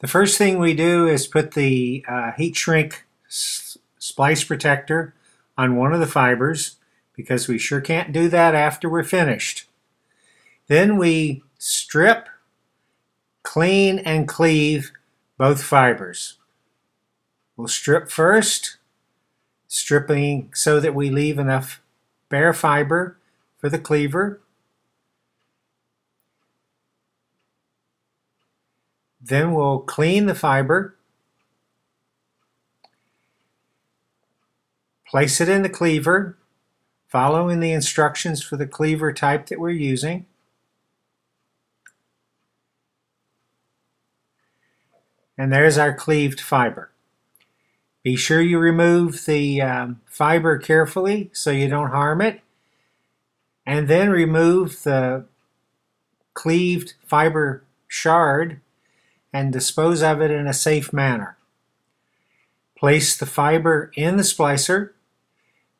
The first thing we do is put the uh, heat shrink splice protector on one of the fibers because we sure can't do that after we're finished. Then we strip, clean, and cleave both fibers. We'll strip first, stripping so that we leave enough bare fiber for the cleaver. Then we'll clean the fiber, place it in the cleaver, following the instructions for the cleaver type that we're using. And there's our cleaved fiber. Be sure you remove the um, fiber carefully so you don't harm it. And then remove the cleaved fiber shard and dispose of it in a safe manner. Place the fiber in the splicer,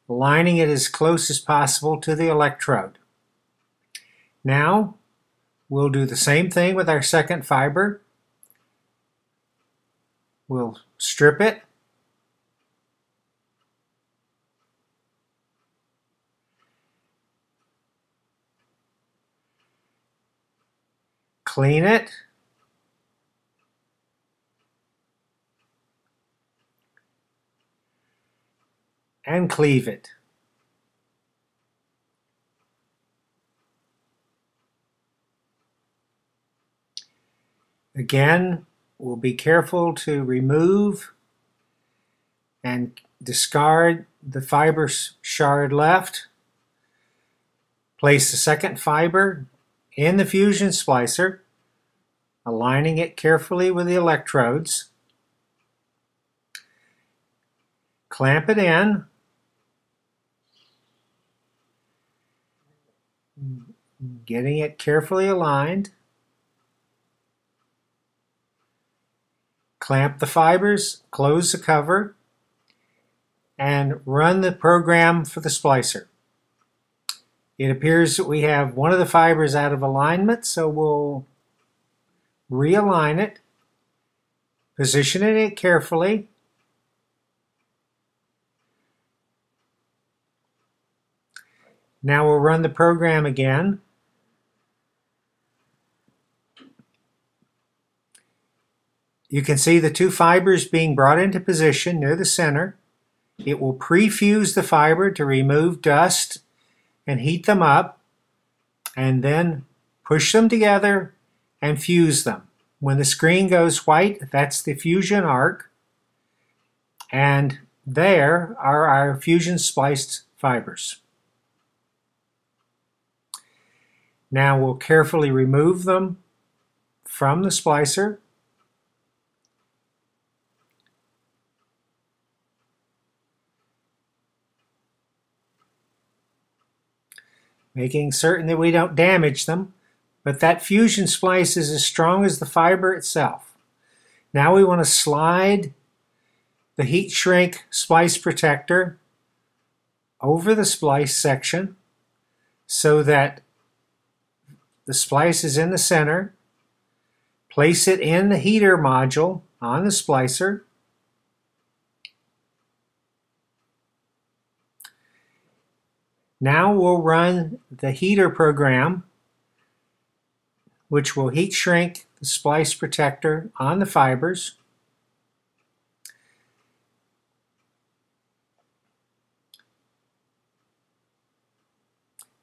lining it as close as possible to the electrode. Now, we'll do the same thing with our second fiber. We'll strip it clean it. And cleave it. Again, we'll be careful to remove and discard the fiber shard left. Place the second fiber in the fusion splicer aligning it carefully with the electrodes. Clamp it in. Getting it carefully aligned. Clamp the fibers, close the cover, and run the program for the splicer. It appears that we have one of the fibers out of alignment, so we'll realign it, positioning it carefully. Now we'll run the program again. You can see the two fibers being brought into position near the center. It will pre-fuse the fiber to remove dust and heat them up and then push them together and fuse them. When the screen goes white, that's the fusion arc. And there are our fusion spliced fibers. Now we'll carefully remove them from the splicer. Making certain that we don't damage them but that fusion splice is as strong as the fiber itself. Now we want to slide the heat shrink splice protector over the splice section so that the splice is in the center. Place it in the heater module on the splicer. Now we'll run the heater program which will heat shrink the splice protector on the fibers.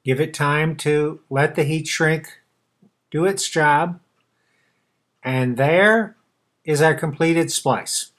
Give it time to let the heat shrink do its job. And there is our completed splice.